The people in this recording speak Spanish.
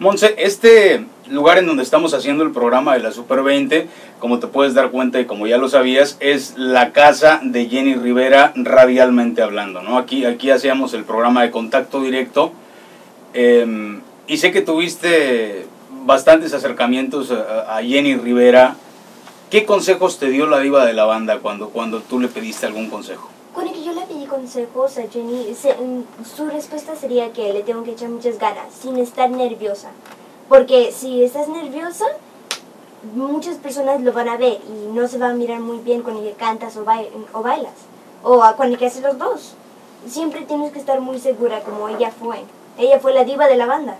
Monse, este lugar en donde estamos haciendo el programa de la Super 20, como te puedes dar cuenta y como ya lo sabías, es la casa de Jenny Rivera radialmente hablando, ¿no? Aquí, aquí hacíamos el programa de contacto directo em, y sé que tuviste bastantes acercamientos a, Jenny Rivera. ¿Qué consejos te dio la diva de la banda cuando, cuando tú le pediste algún consejo? Cuando que yo le pedí consejos a Jenny, se, su respuesta sería que le tengo que echar muchas ganas, sin estar nerviosa. Porque si estás nerviosa, muchas personas lo van a ver y no se va a mirar muy bien cuando cantas o, o bailas. O cuando haces los dos. Siempre tienes que estar muy segura como ella fue. Ella fue la diva de la banda.